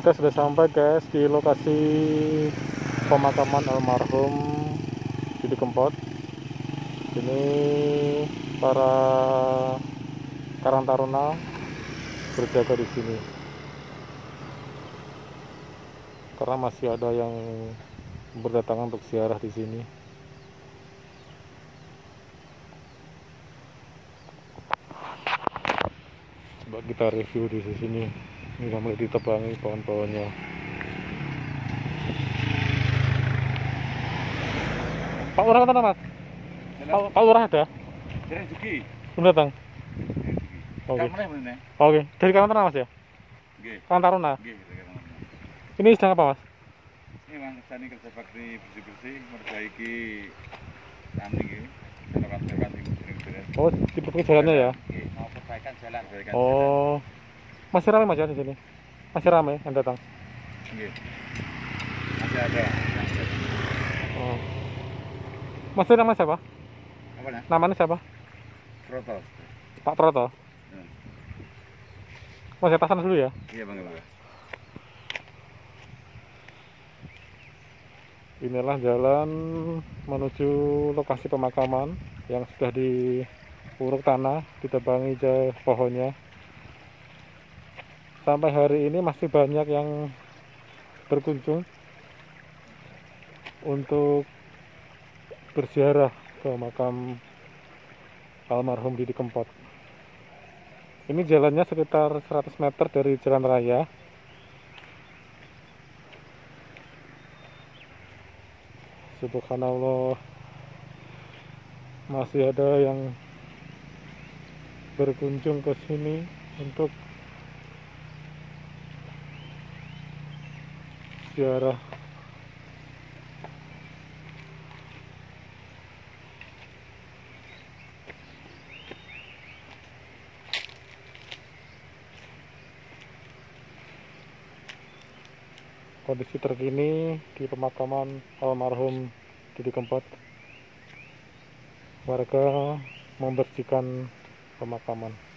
kita sudah sampai guys di lokasi pemakaman almarhum Didi Kempot. Ini para Karang Taruna berjaga di sini. Karena masih ada yang berdatangan untuk ziarah di sini. Coba kita review di sini. ini udah mulai ditebangi pohon-pohonnya Pak Lurah mana mas? Pak, Pak Lurah ada? Dari Juki. Belum datang? Oke. Mana? Oke. Dari Karang mas ya? Nggih. Karang Taruna. Nggih. Ini sedang apa mas? Ini Mang Sani kerja bakti bersih-bersih memperbaiki kami nggih. Sering-sering. Oh, diperbaiki jalannya ya? Nggih, mau perbaikan jalan, perbaikan jalan. Masih ramai mas ya di sini? Masih ramai yang datang? Masih ada. Masih. Oh. Mas itu namanya siapa? Apa nah? Namanya siapa? Protol. Pak Proto. Hmm. Mas tasan dulu ya? Iya, Bang. Bang. Inilah jalan menuju lokasi pemakaman yang sudah diuruk tanah, ditebangi pohonnya. Sampai hari ini masih banyak yang berkunjung untuk berziarah ke makam almarhum Didi Kempot. Ini jalannya sekitar 100 meter dari jalan raya. Subhanallah masih ada yang berkunjung ke sini untuk ziarah kondisi terkini di pemakaman almarhum Didi Kempot. Warga membersihkan pemakaman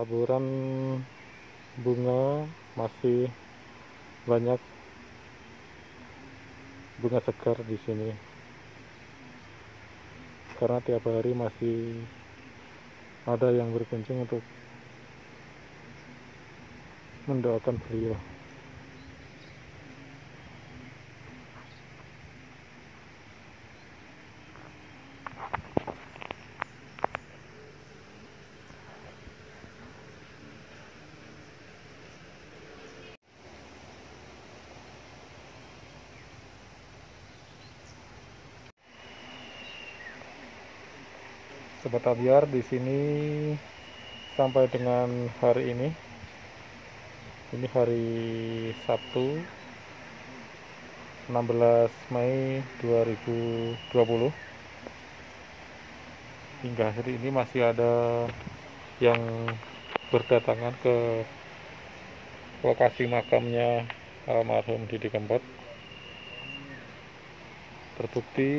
taburan bunga masih banyak bunga segar di sini. Karena tiap hari masih ada yang berkunjung untuk mendoakan beliau Sobat Abiar di sini sampai dengan hari ini. Ini hari Sabtu 16 Mei 2020. Hingga hari ini masih ada yang berdatangan ke lokasi makamnya almarhum Didi Kempot. Terbukti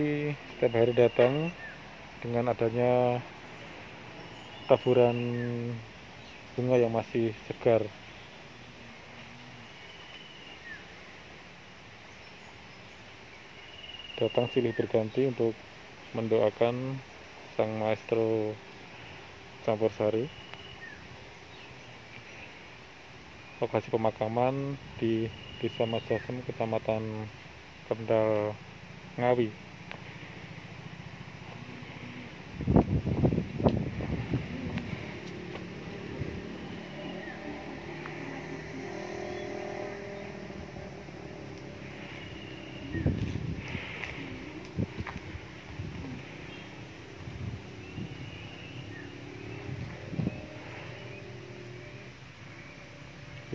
setiap hari datang dengan adanya taburan bunga yang masih segar. Datang silih berganti untuk mendoakan sang maestro campur sari. Lokasi pemakaman di Desa Majasem, Kecamatan Kendal, Ngawi.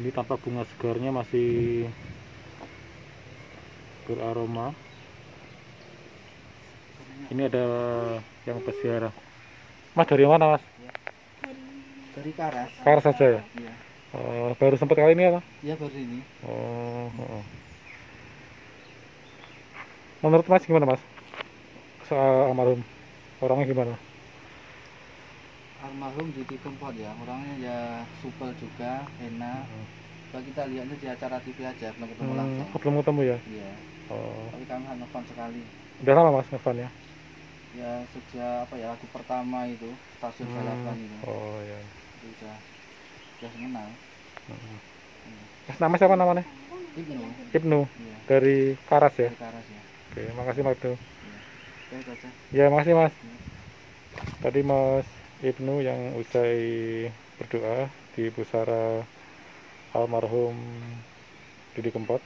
Ini tampak bunga segarnya masih beraroma ini ada yang pesiara mas dari mana mas Dari Karas. Kar saja ya Iya. Eh, baru sempat kali ini ya Pak? Iya baru ini. oh, oh. menurut mas gimana mas soal almarhum orangnya gimana Almarhum Didi Kempot ya. Orangnya ya supel juga, enak. Hmm. Kalau kita lihatnya di acara TV aja, belum ketemu hmm, langsung. belum ketemu ya Iya. oh. Tapi kami hanya nonton sekali. udah lama mas ngevan ya Ya sejak apa ya lagu pertama itu stasiun Hmm, balapan itu. oh ya Itu udah udah mengenal. Hmm. mas nama siapa namanya Ibnu. Ibnu Iya. dari Karas ya Dari Karas ya. oke makasih mas aja. ya makasih mas tadi mas Ibnu yang usai berdoa di pusara almarhum Didi Kempot.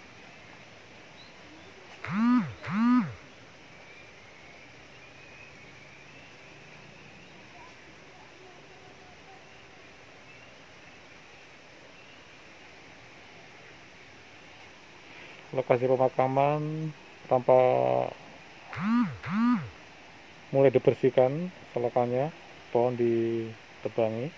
Lokasi pemakaman tanpa mulai dibersihkan selokannya pohon ditebangi